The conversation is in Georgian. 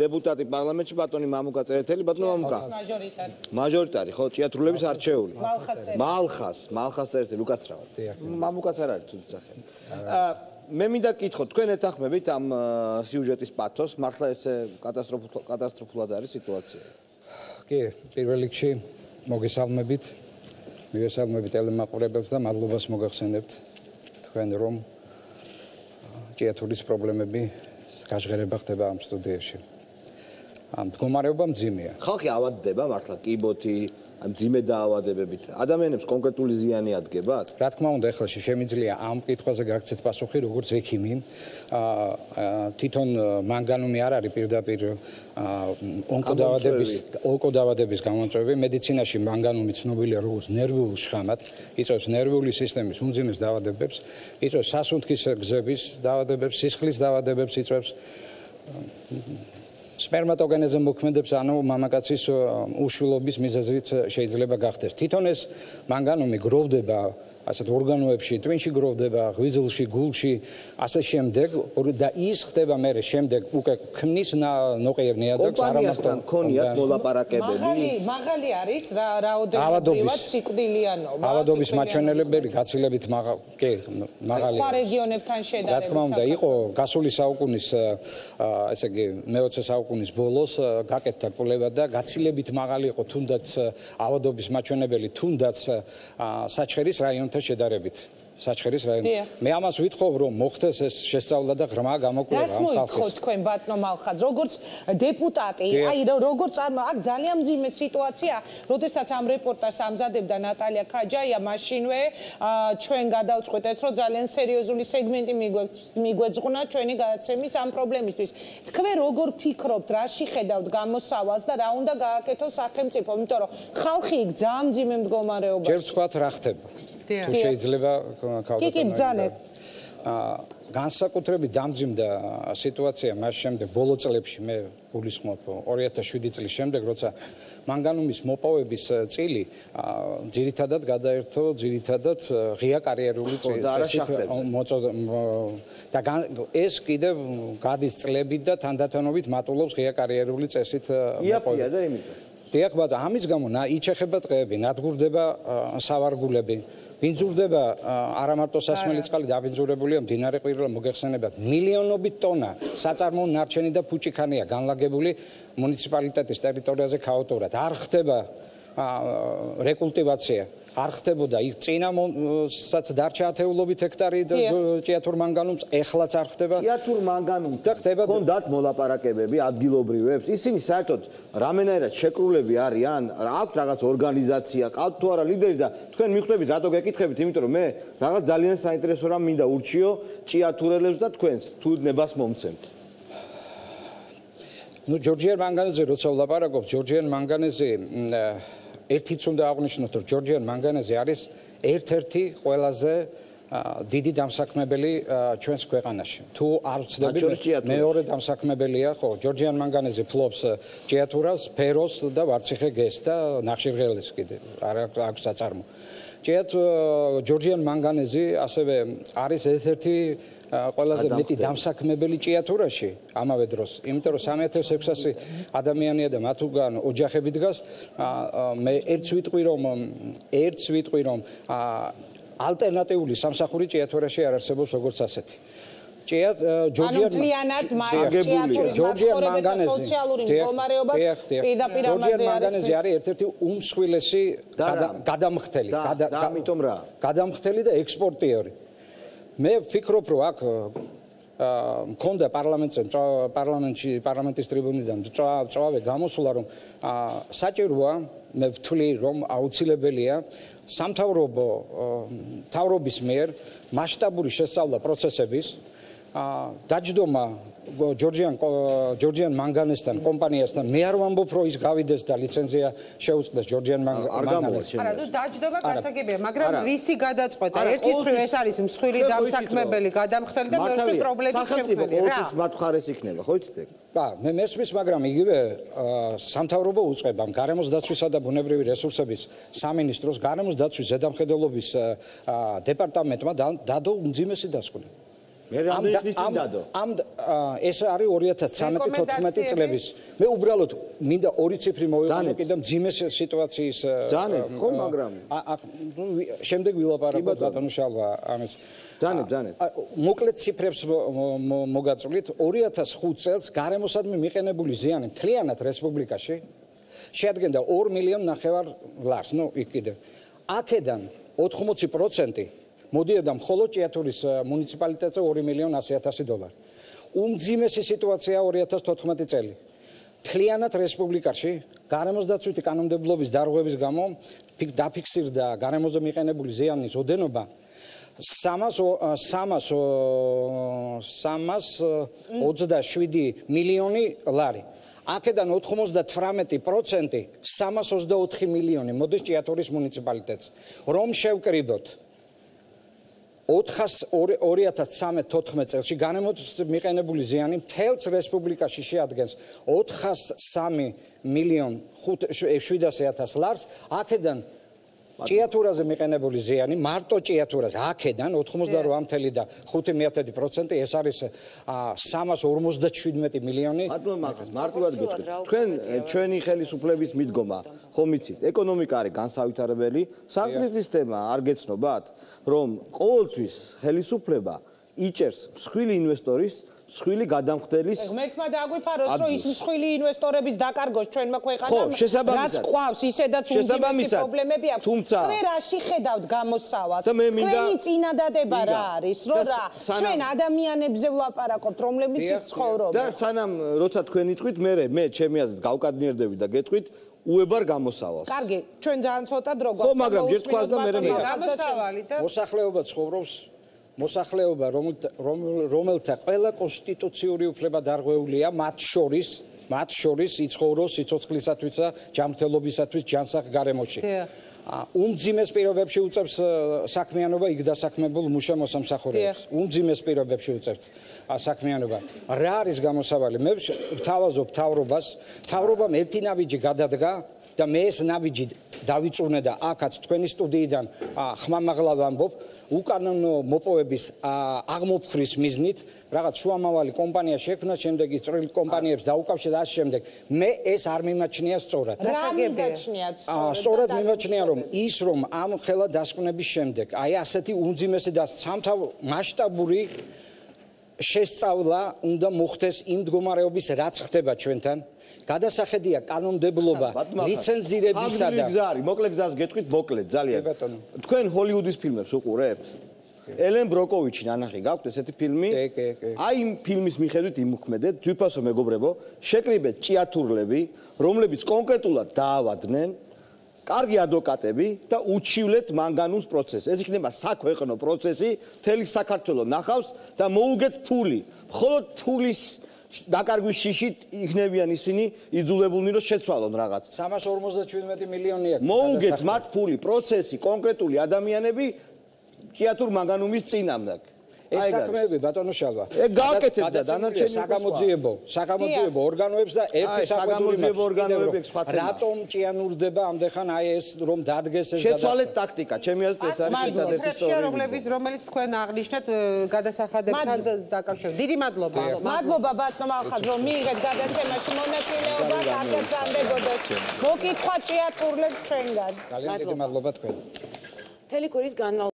დეპუტატი პარლამენტში ბატონი მამუკა წერეთელი ბატონი მამუკა? მაჟორიტარი. მაჟორიტარი ხო ჭიათრულების არჩეული. მალხას მალხას წერეთელი უკაცრავად. მამუკაც არ არის სახელი აა, მე მინდა კითხო თქვენ ეთანხმებით ამ სიუჟეტის პათოს მართლა ეს კატასტროფულ კატასტროფულად არის სიტუაცია? კი, პირველ რიგში მოგესალმებით. მოგესალმებით ელემაყურებელს და მადლობას მოგახსენებთ თქვენ რომ ჭიათურის პრობლემები გაჟღერება ხდება ამ სტუდიაში. ამ მდგომარეობა მძიმეა. ხალხი ავადდება მართლა კიბოთი ამ ძიმე დაავადებებით ადამიანებს კონკრეტული ზიანი ადგებათ რა თქმა უნდა, ახლა შემიძლია ამ კითხვაზე გაგცეთ პასუხი როგორც ექიმი. აა თვითონ მანგანუმი არ არის პირდაპირ ონკოდავადების ონკოდავადების გამომწვევი. მედიცინაში მანგანუმი ცნობილია როგორც ნერვულ შხამად, იწვევს ნერვული სისტემის უმძიმეს დაავადებებს, იწვევს სასუნთქის გზების დაავადებებს, სისხლის დაავადებებს იწვევს. სპერმატოგენეზე მოქმედებს, ანუ მამაკაცის უშვილობის მიზეზით შეიძლება გახდეს. თვითონ ეს მანგანუმი გროვდება ასეთ ორგანოებში, ტვინში გროვდება, ღვიძლში, გულში, ასე შემდეგ და ის ხდება მე შემდეგ უკვე ქმნის ნოყიერნიადებს არამასთან ქონიათ მოლაპარაკებები. მაღალი, მაღალი არის რა რაოდენობა ციკლიანობა. ავადობის მაჩვენებლები გაცილებით მაღალი, კი, მაღალი. სხვა რეგიონებთან შედარებით. რა თქმა უნდა, იყო გასული საუკუნის ესე იგი მე-20 საუკუნის ბოლოს გაკეთდა კვლევა და გაცილებით მაღალი იყო თუნდაც ავადობის მაჩვენებელი, თუნდაც საჩხერის რაიონში რაიონთან შედარებით საჩხერის რაიონი. მე ამას ვითხოვ რომ მოხდეს ეს შესწავლა და ღრმა გამოკვლევა ამ ხალხის. რას მოიხოთ თქვენ ბატონო მალხაც როგორც დეპუტატი, აი როგორც აქ ძალიან მძიმე სიტუაცია, როდესაც ამ რეპორტაჟს ამზადებდა ნატალია ქაჯაია მაშინვე ჩვენ გადავწყვეტეთ რომ ძალიან სერიოზული სეგმენტი მიგვეძღვნა ჩვენი გადაცემის ამ პრობლემისთვის. თქვენ როგორ ფიქრობთ, რაში ხედავთ გამოსავალს და რა უნდა გააკეთოს სახელმწიფო, იმიტომ რომ ხალხი იქ ძალიან მძიმე მდგომარეობაში. ჯერ ვთქვათ რა ხდება. თუ შეიძლება კი კი ბძანეთ აა განსაკუთრებით დამძიმდა სიტუაცია მას შემდეგ ბოლო წლებში მე გულისხმობ 2007 წლის შემდეგ როცა მანგანუმის მოპოვების წილი ძირითადად გადაერთო ძირითადად ღია კარიერული წესით და ეს კიდევ გადის წლებით და თანდათანობით მატულობს ღია კარიერული წესით იაფია და იმით. დიახ ბატონო ამის გამო იწეხება დღეები ნადგურდება სავარგულები ბინძურდება არა მარტო სასმელი წყალი დაბინძურებულია მდინარე ყვირილა მოგეხსენებათ. მილიონობით ტონა საწარმოო ნარჩენი და ფუჭიქანია განლაგებული მუნიციპალიტეტის ტერიტორიაზე ქაოტურად. არ ხდება რეკულტივაცია არ ხდებოდა. ის წინასაც დარჩა ათეულობით ჰექტარი ჭიათურ მანგანუმს ეხლაც არ ხდება. ჭიათურ მანგანუმ და ხდება კონდათ მოლაპარაკებები ადგილობრივებს. ისინი საერთოდ რამენერად შეკრულები არიან. აქვს რაღაც ორგანიზაცია ყავთ თუ არა ლიდერი და თქვენ მიხვდებით რატო გეკითხებით? იმიტომ რომ მე რაღაც ძალიან საინტერესო რამ მინდა ურჩიო ჭიათურელებს და თქვენს თუ ნებას მომცემთ. ну ჯორჯიან მანგანეზე როცა ვლაპარაკობ ჯორჯიან მანგანეზე ერთიც უნდა აღნიშნოთ, რომ ჯორჯიან მანგანეზე არის ერთ-ერთი ყველაზე დიდი დამსაქმებელი ჩვენს ქვეყანაში. თუ არ ვცდები, მეორე დამსაქმებელია, ხო, ჯორჯიან მანგანეზე ფლობს ჭიათურას, ფეროს და ვარციხე გეს და ნახშირღელეს კიდე. არ აქვს საწარმო. ჭიათ ჯორჯიან მანგანეზე ასევე არის ერთ-ერთი ყველაზე მეტი დამსაქმებელი ჭიათურაში ამავე დროს. იმიტომ რომ 3600 ადამიანია და მათ უგან ოჯახები დგას მე ერთს ვიტყვი რომ ერთს ვიტყვი რომ ალტერნატიული სამსახური ჭიათურაში არ არსებობს როგორც ასეთი ჭია ჯორჯიან ჯორჯიან მანგანეზე სოციალური მდგომარეობა პირდაპირ ამაზე არის ჯორჯიან მანგანეზე არის ერთ-ერთი უმსხვილესი გადამხთელი. ამიტომ რა? გადამხთელი და ექსპორტიორი. მე ვფიქრობ რომ აქ მქონდა პარლამენტზე პარლამენტში პარლამენტის ტრიბუნიდან წვავე გამოსულა რომ საჭიროა მე ვთვლი რომ აუცილებელია სამთავრობო თავრობის მიერ მასშტაბური შესწავლა პროცესების დაჯდომა ჯორჯიან ჯორჯიან მანგანესთან კომპანიასთან. მე არ ვამბობ რომ ის გავიდეს და ლიცენზია შეუწყდეს ჯორჯიან მანგანეს არა თუ დაჯდომა გასაგებია მაგრამ რისი გადაწყვეტა? ერთის მხრივ ეს არის მსხვილი დამსაქმებელი გადამხდელი და მეორე პრობლემის შემქმნელი რა? მათ ხარეს იქნება ხო იცით და მე მესმის მაგრამ იგივე სამთავრობო უწყება გარემოს დაცვისა და ბუნებრივი რესურსების სამინისტროს გარემოს დაცვის ზედამხედველობის დეპარტამენტმა დადო უმძიმესი დასკვნა მე რამდენი ხნის წინ დადო? ამ ეს არის 2013-14 წლების. მე უბრალოდ მინდა ორი ციფრი მოვიყენო კიდე მძიმე სიტუაციის ძანეთ, ხო, მაგრამ შემდეგ ვილაპარაკოთ ბატონო შალვა ამის ძანეთ, ძანეთ. მოკლედ ციფრებს მოგაწვლით 2005 წელს გარემოსადმი მიყენებული ზიანი მთლიანად რესპუბლიკაში შეადგენდა 2 მილიონ ნახევარ ლარს, ნუ იქ კიდე. აქედან 80% მოდიოდა მხოლოდ ჭიათურის მუნიციპალიტეტზე 2 მილიონ 100000 დოლარი. უმძიმესი სიტუაცია 2014 წელი. თლიანად რესპუბლიკაში გარემოს დაცვითი კანონმდებლობის დარღვევის გამო დაფიქსირდა გარემოზე მიყენებული ზიანის ოდენობა 300 327 მილიონი ლარი. აქედან 98% 324 მილიონი მოდის ჭიათურის მუნიციპალიტეტს. რომ შევკრიბოთ 2013-14 წელს განემოწ მიყენებული ზიანი მთელს რესპუბლიკაში შეადგენს 403 მილიონ 700 ლარს, აქედან ჭიათურაზე მიყენებული ზიანი მარტო ჭიათურაზე აქედან 88.5% ეს არის 357 მილიონი. ბატონო მაგას მარტივად გეტყვით თქვენ ჩვენი ხელისუფლების მიდგომა. ხომ იცით? ეკონომიკა არის განსავითარებელი. საქმის სისტემა არ გეცნობათ რომ ყოველთვის ხელისუფლება იჭერს მსხვილი ინვესტორის მსხვილი გადამხდელის ღმერთმა დააგვიფაროს რომ ის მსხვილი ინვესტორების დაკარგოს ჩვენმა ქვეყანამ რაც ყავს ისედაც უმძიმესი პრობლემები აქვს. თუმცა მე რაში ხედავთ გამოსავალს თქვენი წინადადება რა არის რომ რა? ჩვენ ადამიანებზე ვლაპარაკობთ რომლებიც ცხოვრობენ და სანამ როცა თქვენ იტყვით მე მე ჩემი აზრით გავკადნიერდები და გეტყვით უებარ გამოსავალს. კარგი, ჩვენ ძალიან ცოტა დრო გვაქვს. ხო, მაგრამ ჯერ თქვას და მე მე გამოსავალი და მოსახლეობა ცხოვრობს მოსახლეობა რომელთა ყველა კონსტიტუციური უფლება დარღვეულია მათ შორის მათ შორის იცხოვროს სიცოცხლისათვის და ჯანმრთელობისათვის ჯანსაღ გარემოში. უმძიმეს პირობებში უწევს საქმიანობა იქ დასაქმებულ მუშა მოსამსახურეებს. უმძიმეს პირობებში უწევს საქმიანობა. რა არის გამოსავალი? მე ვთავაზობ თავრობას, თავრობამ ერთი ნაბიჯი გადადგა და მე ეს ნაბიჯი დავიწუნე და აქაც თქვენი სტუდიიდან ხმამაღლა ვამბობ უკანონო მოპოვების აღმოფხრის მიზნით რაღაც შუამავალი კომპანია შექმნა შემდეგ ის წვრილ კომპანიებს დაუკავშირდა ამ შემდეგ. მე ეს არ მიმაჩნია სწორად. რა მიმაჩნია სწორად? სწორად მიმაჩნია რომ ის რომ ამ ხელა დასკვნების შემდეგ აი ასეთი უმძიმესი და სამთავ მასშტაბური შესწავლა უნდა მოხდეს იმ მდგომარეობის რაც ხდება ჩვენთან. გადასახედია კანონმდებლობა ლიცენზირებისა და გზა არის მოკლე გზას გეტყვით მოკლე ძალიან. თქვენ ჰოლივუდის ფილმებს უყურებთ. ელენ ბროკოვიჩი ნანახი გაქვთ ესეთი ფილმი. აი იმ ფილმის მიხედვით იმუქმედეთ ძვიფასო მეგობრებო შეკრიბეთ ჭიათურლები რომლებიც კონკრეტულად დაავადდნენ კარგი ადვოკატები და უჩივლეთ მანგანუს პროცესს ეს იქნება საქვეყნო პროცესი მთელი საქართველოს ნახავს და მოუგეთ ფული. მხოლოდ ფულის დაკარგვის შიშით იქნებიან ისინი იძულებულნი რომ შეცვალონ რაღაც. 357 მილიონი აქვს მოუგეთ მათ ფული პროცესი კონკრეტული ადამიანები ჭიათურ მანგანუმის წინამდე ეს საქმეები ბატონო შალვა. ეგ გააკეთეთ და დანარჩენი საგამოძიებო საგამოძიებო ორგანოებს და ერთი საგამოძიებო ორგანოები ხსვათა რატომ ჭიანურდება ამდეხან აი ეს რომ დადგეს ეს შეცვალეთ ტაქტიკა ჩემი აზრით ეს არის ერთადერთი სწორი შეერობლებით რომელიც თქვენ აღნიშნეთ გადასახადებთან დაკავშირებით. დიდი მადლობა. მადლობა ბატონო ახალ რომ მიიღეთ გადაცემაში მონაწილეობა კარგად ზანდებოდეთ მოკითხვა ჭიათურლებს ჩვენგან. ძალიან დიდი მადლობა. თქვენ. თელიქურის განმავლობაში